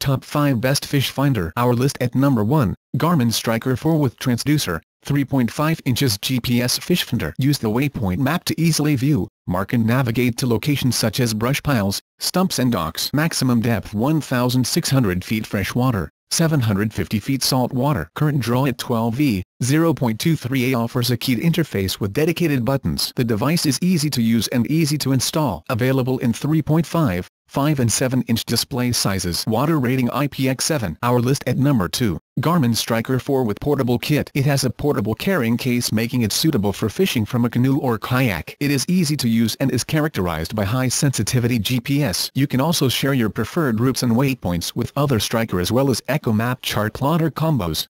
Top 5 Best Fish Finder Our list at number 1, Garmin Striker 4 with transducer, 3.5 inches GPS fish finder. Use the waypoint map to easily view, mark and navigate to locations such as brush piles, stumps and docks. Maximum depth 1,600 feet fresh water, 750 feet salt water. Current draw at 12V, 0.23A offers a keyed interface with dedicated buttons. The device is easy to use and easy to install. Available in 3.5, 5 and 7 inch display sizes. Water rating IPX7. Our list at number 2, Garmin Striker 4 with portable kit. It has a portable carrying case making it suitable for fishing from a canoe or kayak. It is easy to use and is characterized by high sensitivity GPS. You can also share your preferred routes and waypoints with other Striker as well as Echo Map chart plotter combos.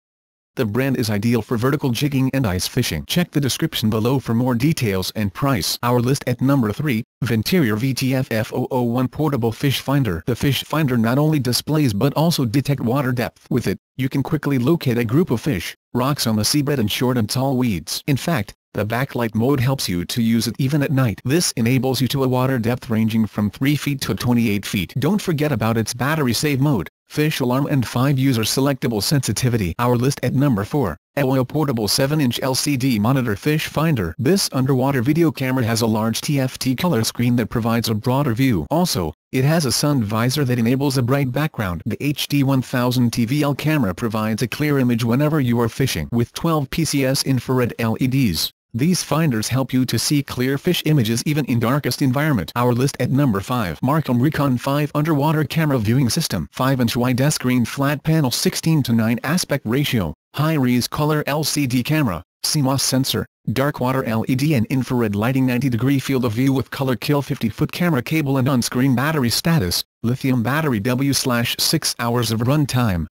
The brand is ideal for vertical jigging and ice fishing. Check the description below for more details and price. Our list at number 3, Venterior VT-FF001 Portable Fish Finder. The fish finder not only displays but also detect water depth. With it, you can quickly locate a group of fish, rocks on the seabed and short and tall weeds. In fact, the backlight mode helps you to use it even at night. This enables you to a water depth ranging from 3 feet to 28 feet. Don't forget about its battery save mode fish alarm and 5 user selectable sensitivity. Our list at number 4, Eyoyo Portable 7-inch LCD Monitor Fish Finder. This underwater video camera has a large TFT color screen that provides a broader view. Also, it has a sun visor that enables a bright background. The HD 1000 TVL camera provides a clear image whenever you are fishing. With 12 PCS infrared LEDs, these finders help you to see clear fish images even in darkest environment. Our list at number 5. Marcum Recon 5 Underwater Camera Viewing System 5-inch wide screen flat panel 16 to 9 aspect ratio, high-res color LCD camera, CMOS sensor, dark water LED and infrared lighting 90-degree field of view with color kill 50-foot camera cable and on-screen battery status, lithium battery W slash 6 hours of runtime.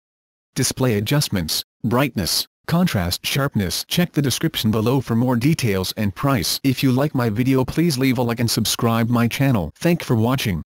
Display adjustments, brightness, contrast sharpness. Check the description below for more details and price. If you like my video please leave a like and subscribe my channel. Thank for watching.